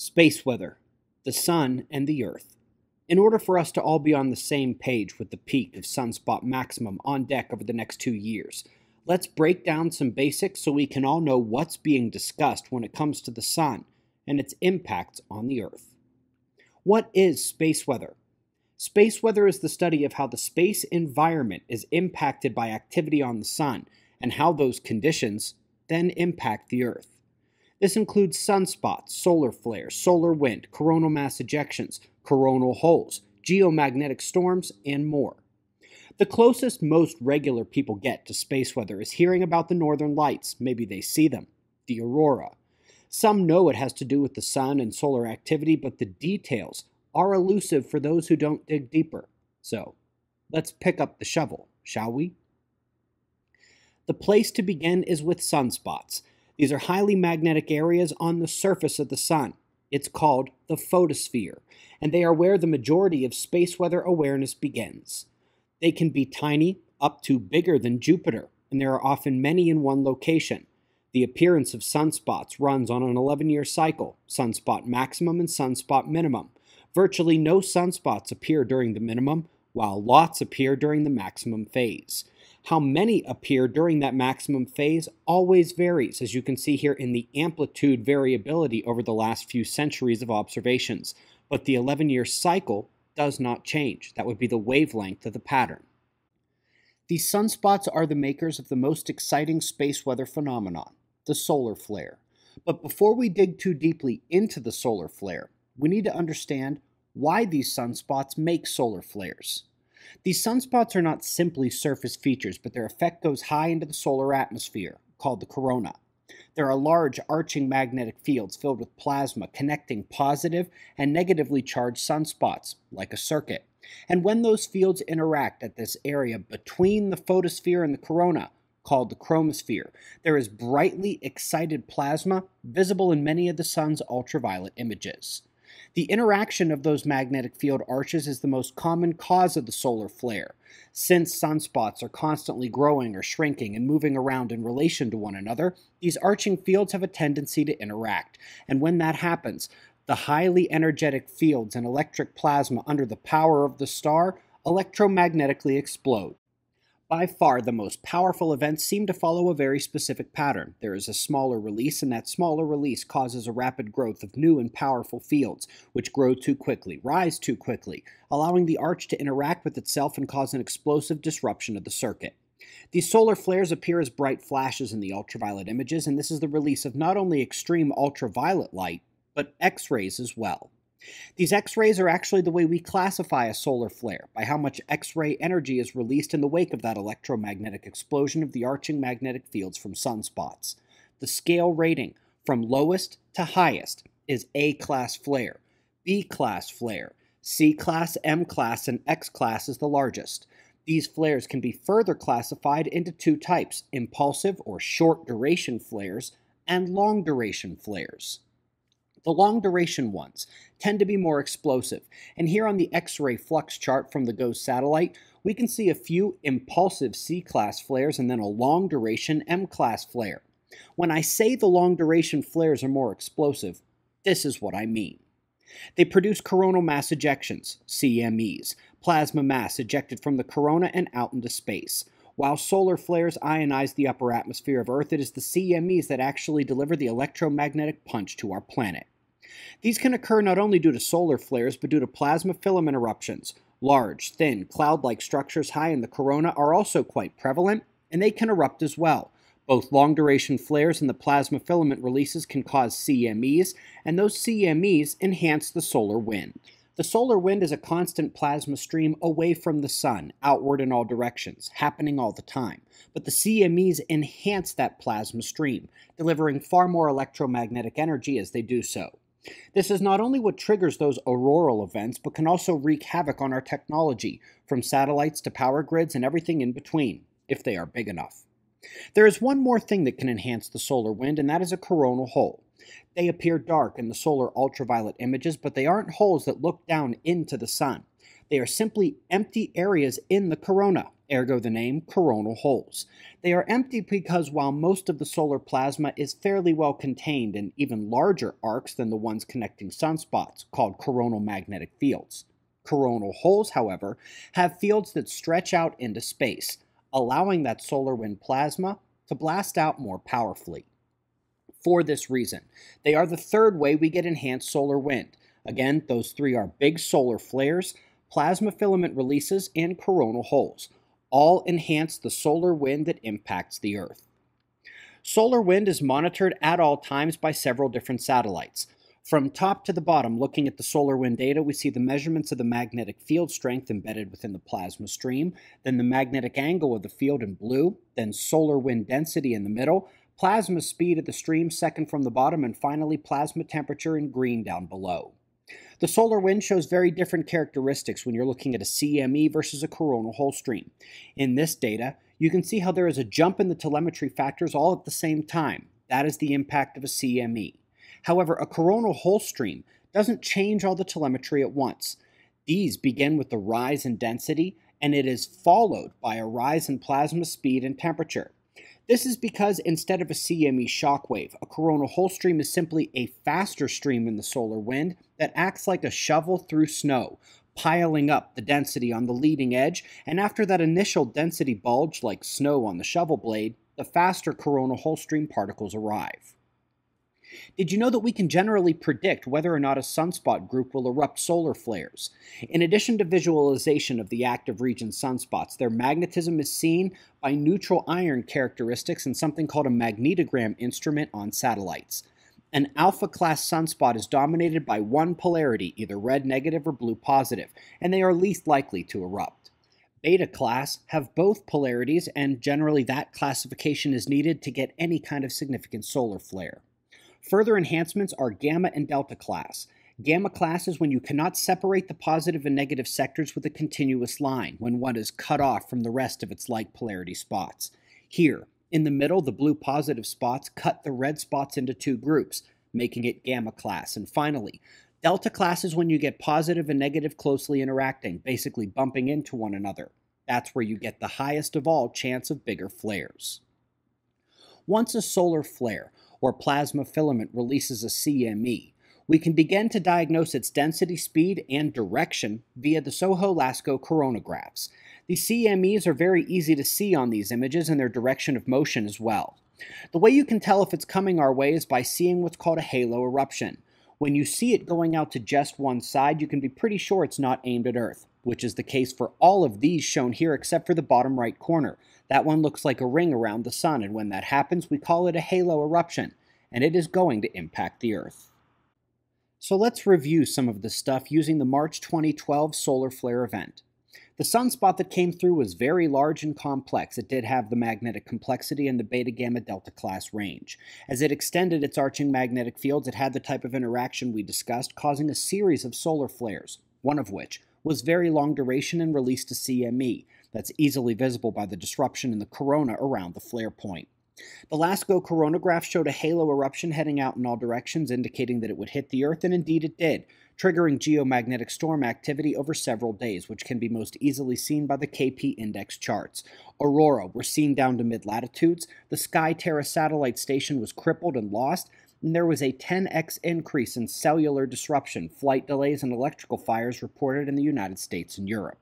Space weather, the Sun, and the Earth. In order for us to all be on the same page with the peak of sunspot maximum on deck over the next two years, let's break down some basics so we can all know what's being discussed when it comes to the Sun and its impacts on the Earth. What is space weather? Space weather is the study of how the space environment is impacted by activity on the Sun and how those conditions then impact the Earth. This includes sunspots, solar flares, solar wind, coronal mass ejections, coronal holes, geomagnetic storms, and more. The closest most regular people get to space weather is hearing about the northern lights. Maybe they see them, the aurora. Some know it has to do with the sun and solar activity, but the details are elusive for those who don't dig deeper. So, let's pick up the shovel, shall we? The place to begin is with sunspots. These are highly magnetic areas on the surface of the sun. It's called the photosphere, and they are where the majority of space weather awareness begins. They can be tiny, up to bigger than Jupiter, and there are often many in one location. The appearance of sunspots runs on an 11 year cycle sunspot maximum and sunspot minimum. Virtually no sunspots appear during the minimum, while lots appear during the maximum phase. How many appear during that maximum phase always varies, as you can see here in the amplitude variability over the last few centuries of observations, but the 11 year cycle does not change. That would be the wavelength of the pattern. These sunspots are the makers of the most exciting space weather phenomenon, the solar flare. But before we dig too deeply into the solar flare, we need to understand why these sunspots make solar flares. These sunspots are not simply surface features, but their effect goes high into the solar atmosphere, called the corona. There are large arching magnetic fields filled with plasma connecting positive and negatively charged sunspots, like a circuit. And when those fields interact at this area between the photosphere and the corona, called the chromosphere, there is brightly excited plasma visible in many of the sun's ultraviolet images. The interaction of those magnetic field arches is the most common cause of the solar flare, since sunspots are constantly growing or shrinking and moving around in relation to one another, these arching fields have a tendency to interact. And when that happens, the highly energetic fields and electric plasma under the power of the star electromagnetically explode. By far, the most powerful events seem to follow a very specific pattern. There is a smaller release, and that smaller release causes a rapid growth of new and powerful fields, which grow too quickly, rise too quickly, allowing the arch to interact with itself and cause an explosive disruption of the circuit. These solar flares appear as bright flashes in the ultraviolet images, and this is the release of not only extreme ultraviolet light, but X rays as well. These X-rays are actually the way we classify a solar flare, by how much X-ray energy is released in the wake of that electromagnetic explosion of the arching magnetic fields from sunspots. The scale rating, from lowest to highest, is A-class flare, B-class flare, C-class, M-class, and X-class is the largest. These flares can be further classified into two types, impulsive or short duration flares and long duration flares. The long duration ones tend to be more explosive, and here on the X-ray flux chart from the GOES satellite, we can see a few impulsive C-class flares and then a long duration M-class flare. When I say the long duration flares are more explosive, this is what I mean. They produce coronal mass ejections, CMEs, plasma mass ejected from the corona and out into space. While solar flares ionize the upper atmosphere of Earth, it is the CMEs that actually deliver the electromagnetic punch to our planet. These can occur not only due to solar flares, but due to plasma filament eruptions. Large, thin, cloud like structures high in the corona are also quite prevalent, and they can erupt as well. Both long duration flares and the plasma filament releases can cause CMEs, and those CMEs enhance the solar wind. The solar wind is a constant plasma stream away from the sun, outward in all directions, happening all the time. But the CMEs enhance that plasma stream, delivering far more electromagnetic energy as they do so. This is not only what triggers those auroral events, but can also wreak havoc on our technology, from satellites to power grids and everything in between, if they are big enough. There is one more thing that can enhance the solar wind, and that is a coronal hole. They appear dark in the solar ultraviolet images, but they aren't holes that look down into the sun. They are simply empty areas in the corona, ergo the name coronal holes. They are empty because while most of the solar plasma is fairly well contained in even larger arcs than the ones connecting sunspots, called coronal magnetic fields. Coronal holes, however, have fields that stretch out into space, allowing that solar wind plasma to blast out more powerfully. For this reason, they are the third way we get enhanced solar wind. Again, those three are big solar flares, plasma filament releases, and coronal holes. All enhance the solar wind that impacts the Earth. Solar wind is monitored at all times by several different satellites. From top to the bottom, looking at the solar wind data, we see the measurements of the magnetic field strength embedded within the plasma stream, then the magnetic angle of the field in blue, then solar wind density in the middle, plasma speed of the stream second from the bottom, and finally plasma temperature in green down below. The solar wind shows very different characteristics when you're looking at a CME versus a coronal hole stream. In this data, you can see how there is a jump in the telemetry factors all at the same time. That is the impact of a CME. However, a coronal hole stream doesn't change all the telemetry at once. These begin with the rise in density, and it is followed by a rise in plasma speed and temperature. This is because instead of a CME shockwave, a coronal hole stream is simply a faster stream in the solar wind that acts like a shovel through snow, piling up the density on the leading edge, and after that initial density bulge like snow on the shovel blade, the faster coronal hole stream particles arrive. Did you know that we can generally predict whether or not a sunspot group will erupt solar flares? In addition to visualization of the active region sunspots, their magnetism is seen by neutral iron characteristics in something called a magnetogram instrument on satellites. An alpha class sunspot is dominated by one polarity, either red negative or blue positive, and they are least likely to erupt. Beta class have both polarities, and generally that classification is needed to get any kind of significant solar flare. Further enhancements are gamma and delta class. Gamma class is when you cannot separate the positive and negative sectors with a continuous line, when one is cut off from the rest of its like polarity spots. Here, in the middle, the blue positive spots cut the red spots into two groups, making it gamma class. And finally, delta class is when you get positive and negative closely interacting, basically bumping into one another. That's where you get the highest of all chance of bigger flares. Once a solar flare, or plasma filament releases a CME, we can begin to diagnose its density, speed, and direction via the SOHO-LASCO coronagraphs. The CMEs are very easy to see on these images and their direction of motion as well. The way you can tell if it's coming our way is by seeing what's called a halo eruption. When you see it going out to just one side, you can be pretty sure it's not aimed at Earth, which is the case for all of these shown here except for the bottom right corner. That one looks like a ring around the sun, and when that happens, we call it a halo eruption, and it is going to impact the Earth. So let's review some of the stuff using the March 2012 solar flare event. The sunspot that came through was very large and complex. It did have the magnetic complexity and the beta gamma delta class range. As it extended its arching magnetic fields, it had the type of interaction we discussed, causing a series of solar flares, one of which was very long duration and released a CME, that's easily visible by the disruption in the corona around the flare point. The LASCO coronagraph showed a halo eruption heading out in all directions, indicating that it would hit the Earth, and indeed it did, triggering geomagnetic storm activity over several days, which can be most easily seen by the KP index charts. Aurora were seen down to mid latitudes, the SkyTerra satellite station was crippled and lost, and there was a 10x increase in cellular disruption, flight delays, and electrical fires reported in the United States and Europe.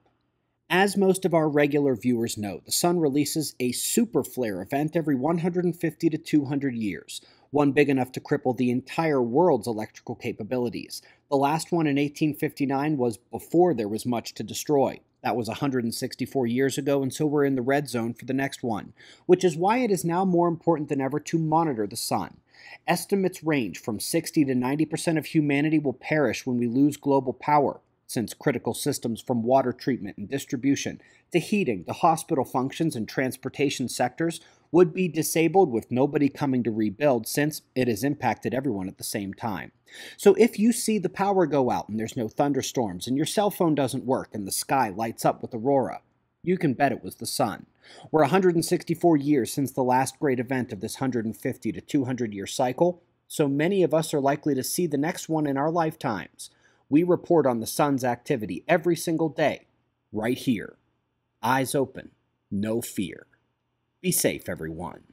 As most of our regular viewers know, the Sun releases a super flare event every 150 to 200 years, one big enough to cripple the entire world's electrical capabilities. The last one in 1859 was before there was much to destroy. That was 164 years ago, and so we're in the red zone for the next one, which is why it is now more important than ever to monitor the sun. Estimates range from 60 to 90% of humanity will perish when we lose global power since critical systems from water treatment and distribution to heating to hospital functions and transportation sectors would be disabled with nobody coming to rebuild since it has impacted everyone at the same time. So if you see the power go out and there's no thunderstorms and your cell phone doesn't work and the sky lights up with aurora, you can bet it was the sun. We're 164 years since the last great event of this 150 to 200 year cycle, so many of us are likely to see the next one in our lifetimes. We report on the sun's activity every single day, right here. Eyes open, no fear. Be safe, everyone.